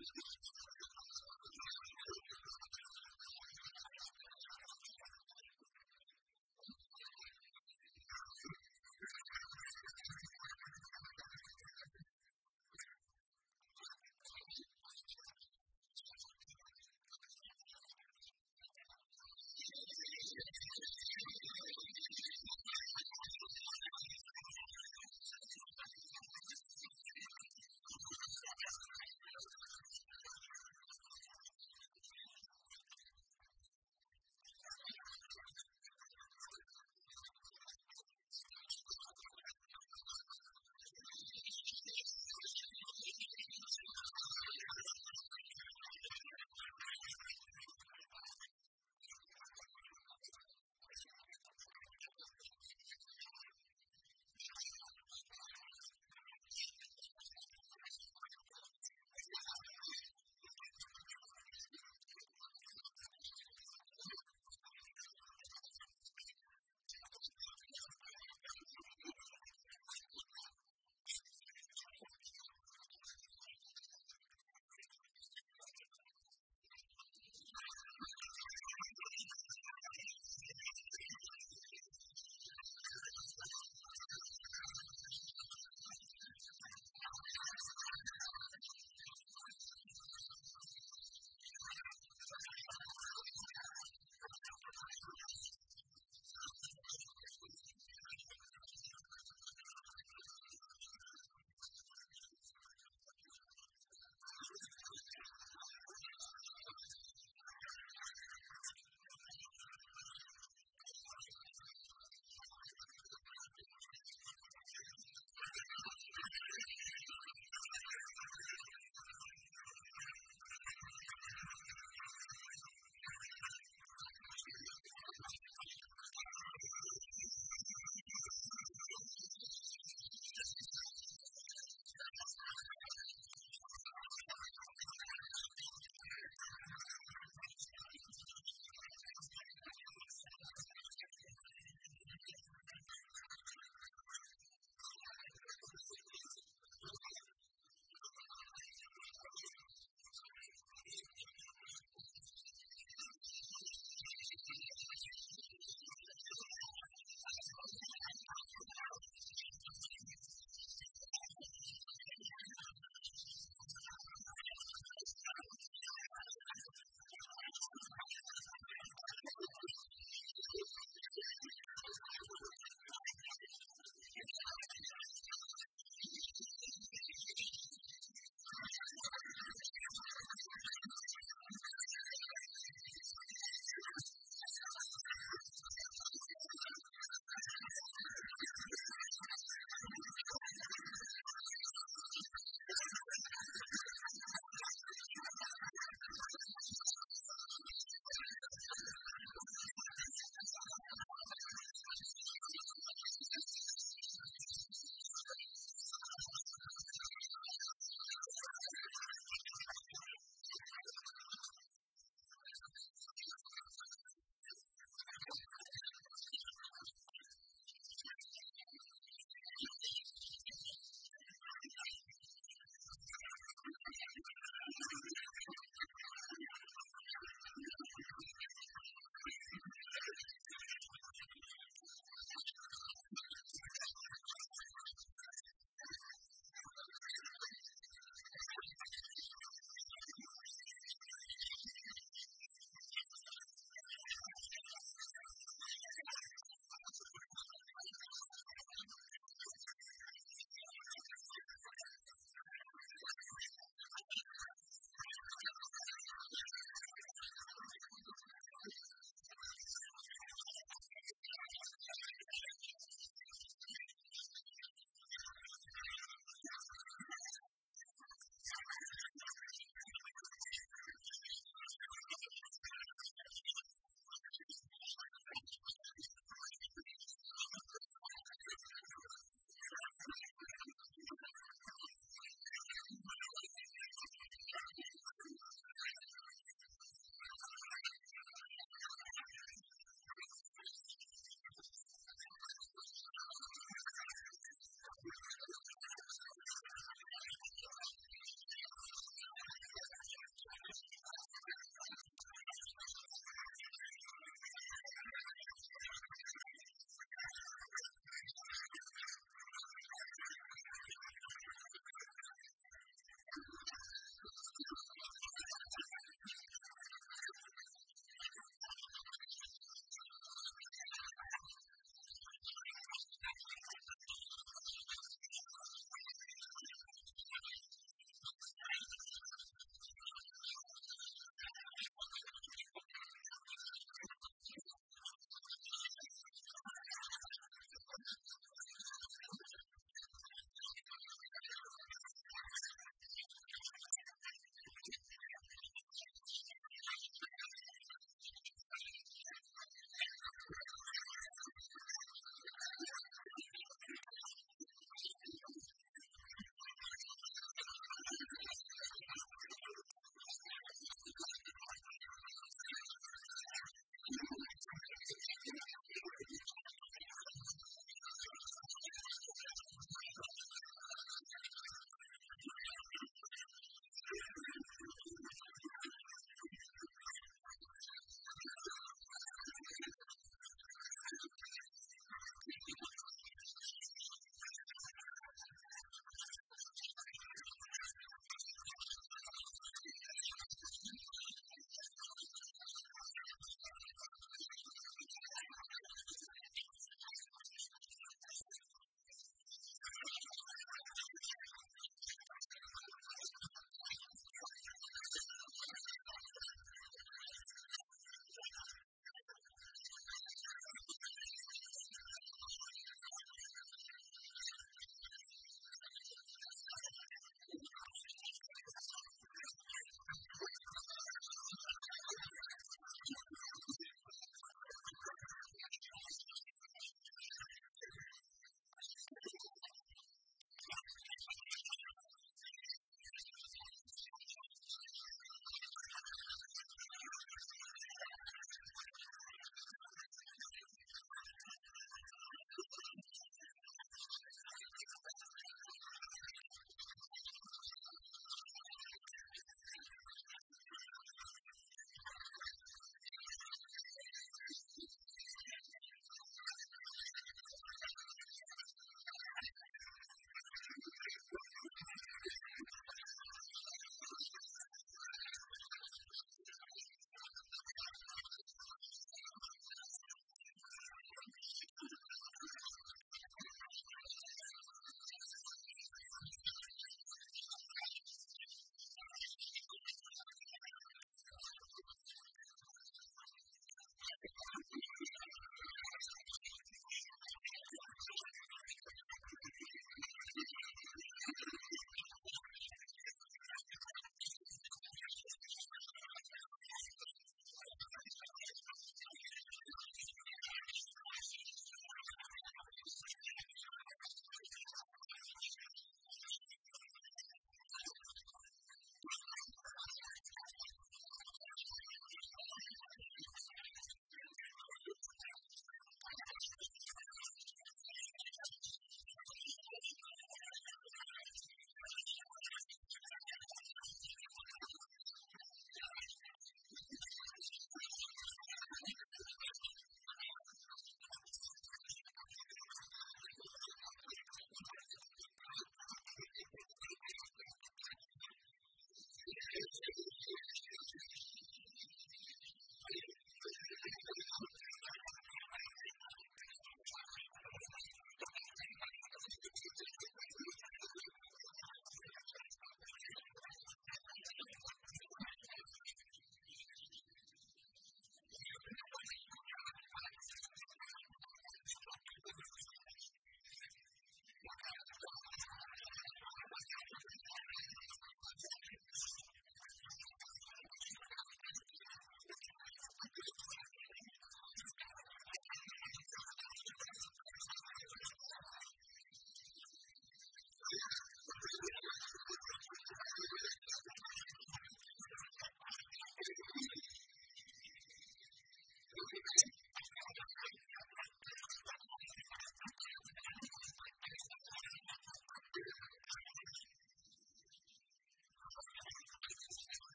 because